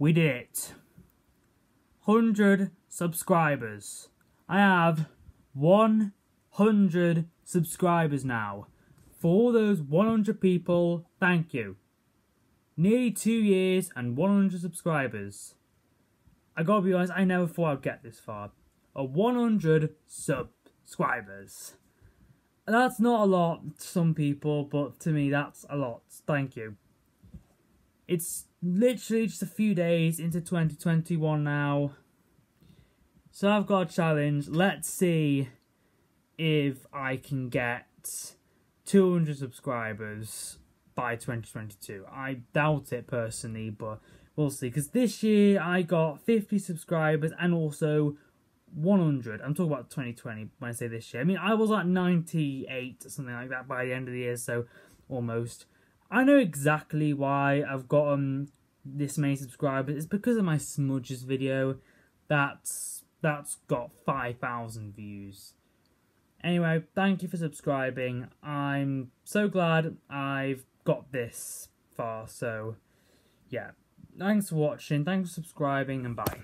We did it. 100 subscribers. I have 100 subscribers now. For all those 100 people, thank you. Nearly two years and 100 subscribers. I gotta be honest, I never thought I'd get this far. A 100 subscribers. That's not a lot to some people, but to me that's a lot. Thank you. It's literally just a few days into 2021 now. So I've got a challenge. Let's see if I can get 200 subscribers by 2022. I doubt it personally, but we'll see. Because this year I got 50 subscribers and also 100. I'm talking about 2020 when I say this year. I mean, I was at 98 or something like that by the end of the year, so almost. I know exactly why I've gotten um, this many subscribers. It's because of my smudges video. That's that's got 5,000 views. Anyway, thank you for subscribing. I'm so glad I've got this far. So, yeah. Thanks for watching. Thanks for subscribing, and bye.